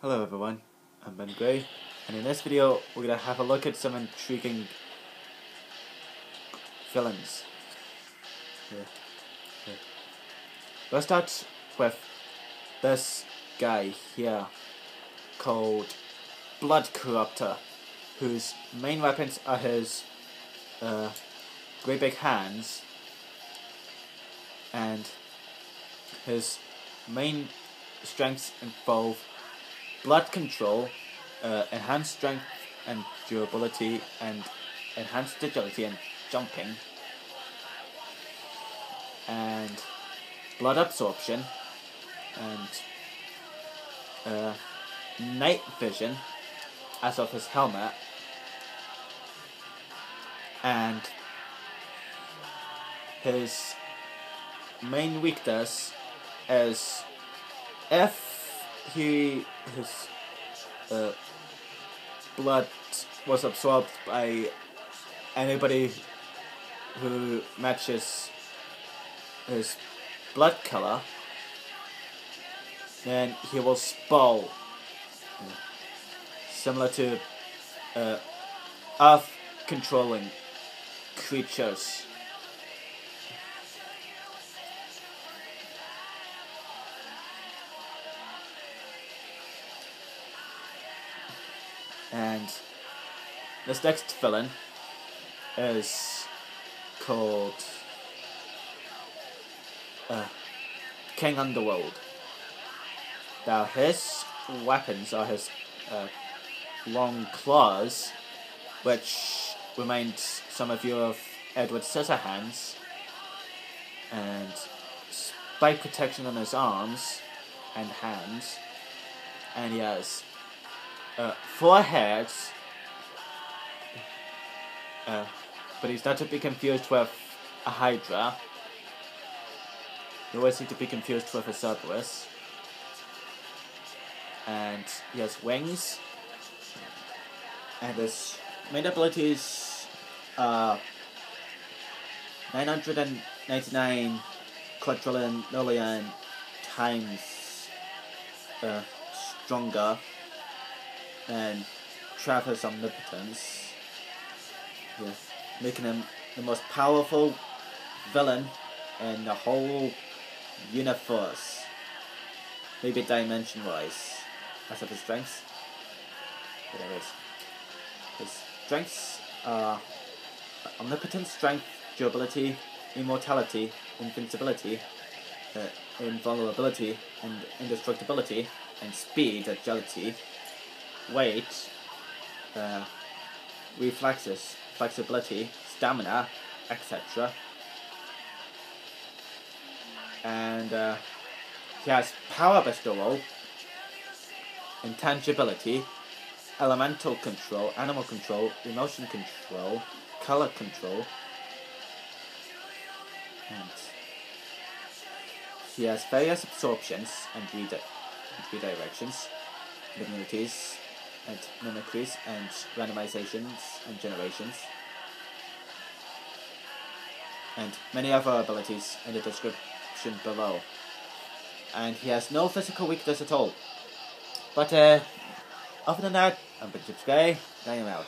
Hello everyone, I'm Ben Gray, and in this video we're going to have a look at some intriguing villains. Yeah. Yeah. Let's start with this guy here called Blood Corrupter, whose main weapons are his uh, great big hands and his main strengths involve blood control, uh, enhanced strength and durability, and enhanced agility and jumping, and blood absorption, and uh, night vision, as of his helmet, and his main weakness is if he his uh, blood was absorbed by anybody who matches his blood color, then he will spoil. Similar to uh, earth controlling creatures. And this next villain is called uh, King Underworld. Now his weapons are his uh, long claws, which remind some of you of Edward Scissorhands, and spike protection on his arms and hands, and he has uh, four heads, uh, but he's not to be confused with a Hydra. You always need to be confused with a Cerberus. And he has wings. And his main abilities are 999 quadrillion million times uh, stronger and Travis Omnipotence, yeah, making him the most powerful villain in the whole universe. Maybe dimension wise, as of his strengths. But anyways, his strengths are omnipotence, strength, durability, immortality, invincibility, uh, invulnerability, and indestructibility, and speed, agility, weight, uh, reflexes, flexibility, stamina, etc. And uh, he has power bestowal, intangibility, elemental control, animal control, emotion control, color control, and he has various absorptions and, redi- and redirections, immunities, and mimicries and randomizations and generations and many other abilities in the description below. And he has no physical weakness at all. But uh, other than that, I'm Bishop Sky, I am out.